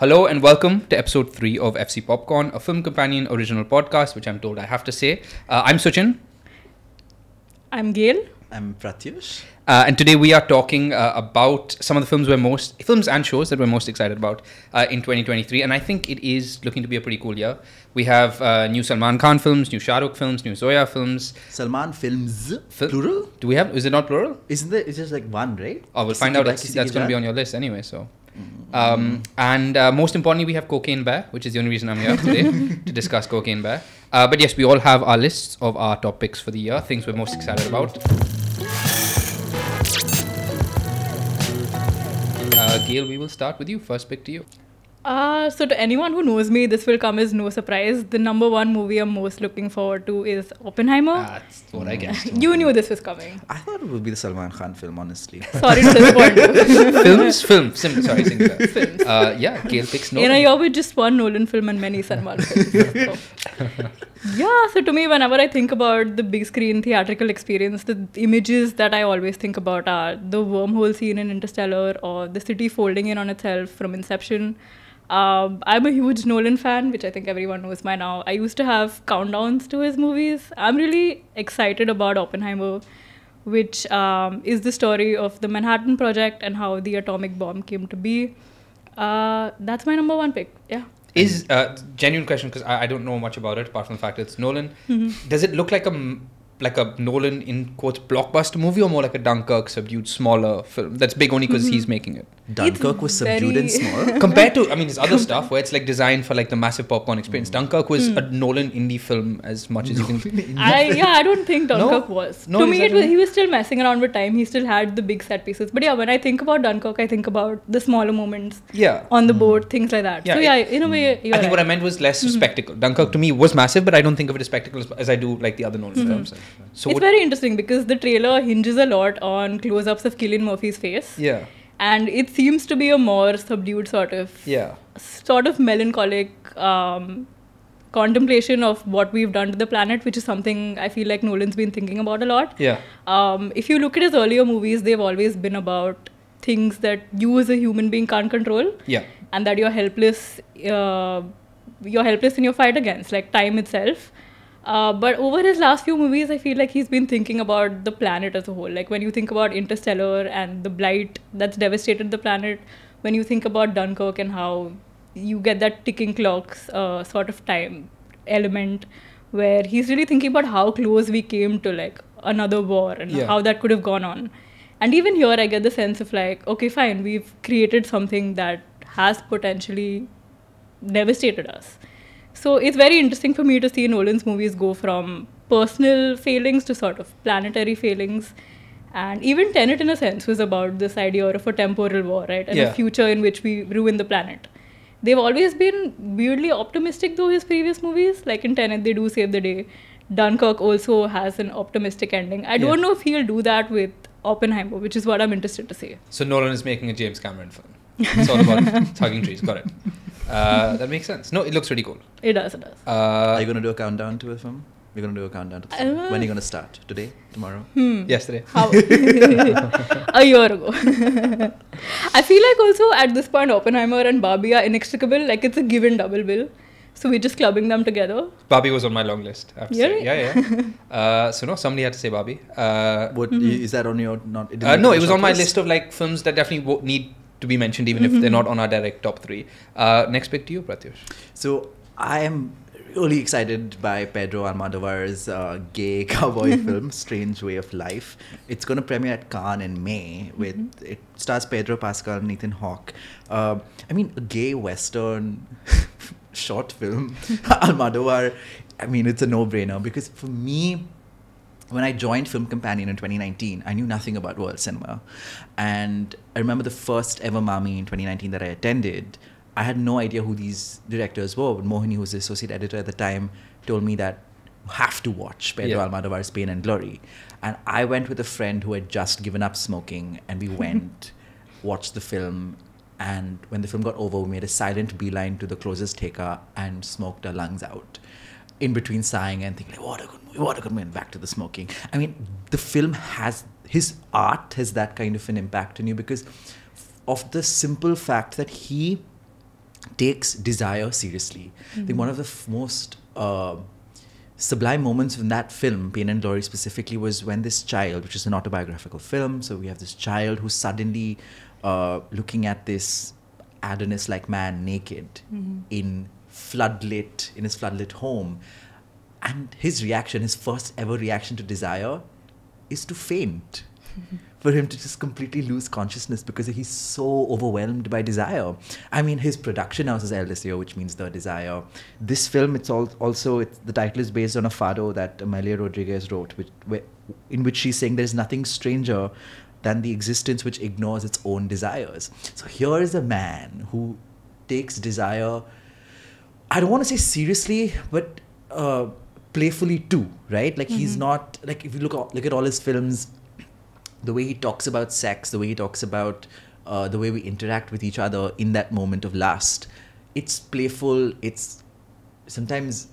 Hello and welcome to episode 3 of FC Popcorn, a film companion original podcast, which I'm told I have to say. Uh, I'm Suchin, I'm Gayle. I'm Prathyush. uh, and today we are talking uh, about some of the films we're most, films and shows that we're most excited about uh, in 2023. And I think it is looking to be a pretty cool year. We have uh, new Salman Khan films, new Shah Rukh films, new Zoya films. Salman Films. Fil- Plural? Do we have, is it not plural? Isn't there? It's just like one, right? Oh, we'll find out. Ki That's, that's going to be on your list anyway. So, um, and uh, most importantly, we have Cocaine Bear, which is the only reason I'm here today to discuss Cocaine Bear. Uh, but yes, we all have our lists of our topics for the year, things we're most excited about. Uh, Gayle, we will start with you. First pick to you. Uh, so, to anyone who knows me, this will come as no surprise. The number one movie I'm most looking forward to is Oppenheimer. That's what I guessed. you knew this was coming. I thought it would be the Salman Khan film, honestly. Sorry to disappoint you. films, film, sim- sorry, singular. Uh, yeah, Gayle picks no. In a year with just one Nolan film and many Salman films. So. yeah, so to me, whenever I think about the big screen theatrical experience, the images that I always think about are the wormhole scene in Interstellar or the city folding in on itself from Inception. Um, I'm a huge Nolan fan, which I think everyone knows by now. I used to have countdowns to his movies. I'm really excited about Oppenheimer, which um, is the story of the Manhattan Project and how the atomic bomb came to be. Uh, that's my number one pick. Yeah. Is uh, genuine question because I, I don't know much about it apart from the fact it's Nolan. Mm-hmm. Does it look like a m- like a Nolan in quotes blockbuster movie or more like a Dunkirk subdued smaller film that's big only because he's mm-hmm. making it Dunkirk was subdued and small. compared to I mean his other stuff where it's like designed for like the massive popcorn mm. experience. Mm. Dunkirk was mm. a Nolan indie film as much as you can. I yeah, I don't think No? Dunkirk was. No, to me, that it was, he was still messing around with time. He still had the big set pieces. But yeah, when I think about Dunkirk, I think about the smaller moments Yeah. on the mm. boat, things like that. Yeah, so it- yeah, in a way, you're I think what I meant was less mm-hmm. spectacle. Dunkirk to me was massive, but I don't think of it as spectacle as, as I do like the other Nolan mm-hmm. films. So it's very interesting because the trailer hinges a lot on close-ups of Cillian Murphy's face, yeah, and it seems to be a more subdued sort of yeah, sort of melancholic um, contemplation of what we've done to the planet, which is something I feel like Nolan's been thinking about a lot. yeah, Um, if you look at his earlier movies, they've always been about things that you as a human being can't control, yeah. and that you're helpless. Uh, you're helpless in your fight against, like time itself. Uh, but over his last few movies, I feel like he's been thinking about the planet as a whole. Like when you think about Interstellar and the blight that's devastated the planet, when you think about Dunkirk and how you get that ticking clocks uh, sort of time element, where he's really thinking about how close we came to like another war and Yeah. how that could have gone on. And even here, I get the sense of like, okay, fine, we've created something that has potentially devastated us. So it's very interesting for me to see Nolan's movies go from personal failings to sort of planetary failings. And even Tenet, in a sense, was about this idea of a temporal war, right? And Yeah. a future in which we ruin the planet. They've always been weirdly optimistic, though, his previous movies. Like in Tenet, they do save the day. Dunkirk also has an optimistic ending. I don't know if he'll do that with Oppenheimer, which is what I'm interested to see. So Nolan is making a James Cameron film. It's all about hugging trees. Got it. Uh, that makes sense. No, it looks really cool. It does, it does. Uh, Are you going to do a countdown to a film? We're going to do a countdown to the film. Uh, when are you going to start? Today? Tomorrow? Hmm. yesterday. How? a year ago. I feel like also at this point, Oppenheimer and Barbie are inextricable. Like it's a given double bill. So we're just clubbing them together. Barbie was on my long list. I have to Yeah, say. right? Yeah, yeah. Uh, so no, somebody had to say Barbie. Uh, What Mm-hmm. is that on your not? didn't uh, no, it was on my list of like films that definitely wo- need to be mentioned, even if Mm-hmm. they're not on our direct top three. Uh, next pick to you, Prathyush. So I am really excited by Pedro Almodovar's uh, gay cowboy film Strange Way of Life. It's going to premiere at Cannes in May. With it stars Pedro Pascal, and Ethan Hawke. Uh, I mean, a gay western short film. Almodovar. I mean, it's a no-brainer because for me, when I joined Film Companion in 2019, I knew nothing about world cinema. And I remember the first ever Mami in 2019 that I attended. I had no idea who these directors were. But Mohini, who was the associate editor at the time, told me that you have to watch Pedro Yeah. Almodovar's Pain and Glory. And I went with a friend who had just given up smoking, and we went, watched the film, and when the film got over, we made a silent beeline to the closest taker and smoked our lungs out in between sighing and thinking like what a good movie, what a good movie, and back to the smoking. I mean, the film has his art has that kind of an impact on you because of the simple fact that he takes desire seriously. I think one of the f- most uh, sublime moments in that film, Pain and Glory specifically, was when this child, which is an autobiographical film, so we have this child who's suddenly uh, looking at this Adonis like man naked in floodlit, in his floodlit home. And his reaction, his first ever reaction to desire, is to faint. For him to just completely lose consciousness because he's so overwhelmed by desire. I mean, his production house is El Deseo, which means the desire. This film, it's all, also it's, the title is based on a fado that Amália Rodrigues wrote, which, where, in which she's saying there's nothing stranger than the existence which ignores its own desires. So here is a man who takes desire I don't want to say seriously, but uh, playfully too, right? Like he's not like if you look at, look at all his films, the way he talks about sex, the way he talks about uh, the way we interact with each other in that moment of lust, it's playful. It's sometimes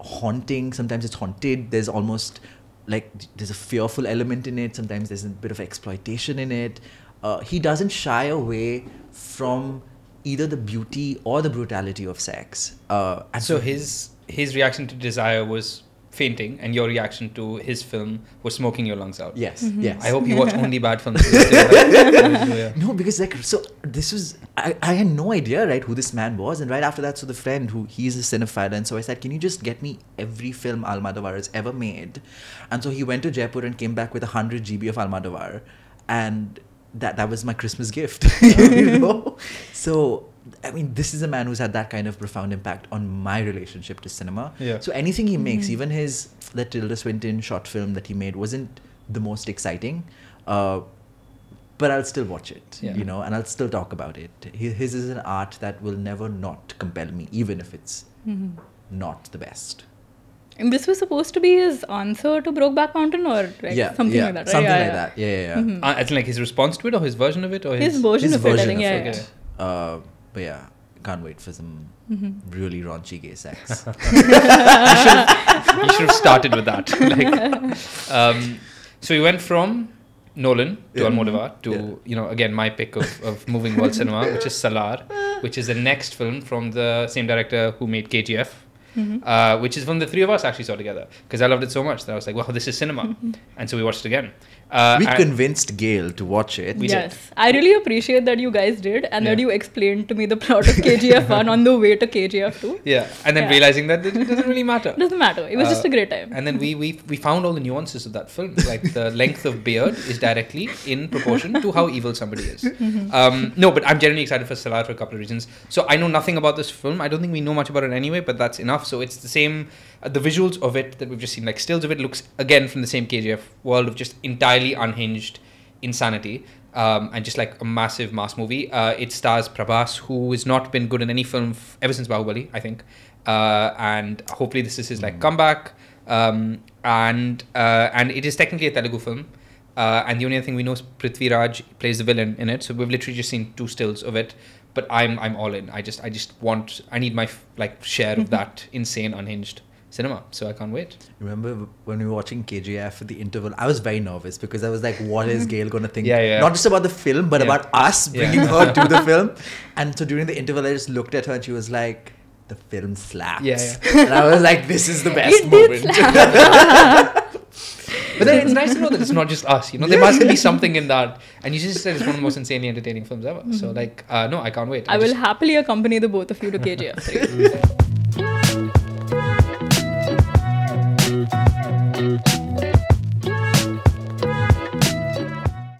haunting. Sometimes it's haunted. There's almost like there's a fearful element in it. Sometimes there's a bit of exploitation in it. Uh, he doesn't shy away from either the beauty or the brutality of sex. Uh, and So his his reaction to desire was fainting, and your reaction to his film was smoking your lungs out. yes, yes. I hope you watch only bad films. No, because like so, this was I, I had no idea right who this man was, and right after that, so the friend who he's a cinephile, and so I said, can you just get me every film Almodovar has ever made, and so he went to Jaipur and came back with a hundred GB of Almodovar, and that that was my Christmas gift, you know. So I mean, this is a man who's had that kind of profound impact on my relationship to cinema. Yeah. So anything he makes, even his the Tilda Swinton short film that he made, wasn't the most exciting. Uh, but I'll still watch it, Yeah. you know, and I'll still talk about it. His is an art that will never not compel me, even if it's not the best. And this was supposed to be his answer to Brokeback Mountain or like yeah, something yeah, like that, right? Something yeah, like yeah. that. Yeah, yeah. yeah. Uh, as in like his response to it, or his version of it, or his, His version His of it, I think, of yeah, it. Yeah. Okay. Uh, but yeah, can't wait for some really raunchy gay sex. you should have started with that. like, um, so we went from Nolan to Yeah. Almodovar to Yeah. you know again my pick of, of moving world cinema, which is Salaar, which is the next film from the same director who made KGF. Uh, which is when the three of us actually saw together because I loved it so much that I was like, wow, this is cinema, and so we watched it again. Uh, we convinced Gayle to watch it. We did. yes, I really appreciate that you guys did, and that you explained to me the plot of KGF one on the way to KGF two. yeah, and then Yeah. realizing that it doesn't really matter. Doesn't matter. It was just Uh, a great time. And then we, we we found all the nuances of that film. Like the length of beard is directly in proportion to how evil somebody is. Um, no, but I'm genuinely excited for Salaar for a couple of reasons. So I know nothing about this film. I don't think we know much about it anyway, but that's enough. So it's the same. Uh, the visuals of it that we've just seen, like stills of it, looks again from the same KGF world of just entirely unhinged insanity. Um, and just like a massive mass movie. Uh, it stars Prabhas, who has not been good in any film f- ever since Bahubali, I think. Uh, and hopefully this is his like comeback. Um, and uh, and it is technically a Telugu film. Uh, and the only other thing we know is Prithviraj plays the villain in it. So we've literally just seen two stills of it. But I'm I'm all in. I just I just want I need my like share of mm-hmm. that insane unhinged cinema. So I can't wait. Remember when we were watching KGF at the interval? I was very nervous because I was like, what is mm-hmm. Gayle going to think? Yeah, yeah. Not just about the film, but Yeah. about us Yeah. bringing her to the film. And so during the interval, I just looked at her and she was like, the film slaps. Yeah, yeah. And I was like, this is the best It did moment. But then it's nice to know that it's not just us. You know, there must be something in that. And you just said it's one of the most insanely entertaining films ever. Mm-hmm. So like, uh, no, I can't wait. I, I will just... happily accompany the both of you to KGF.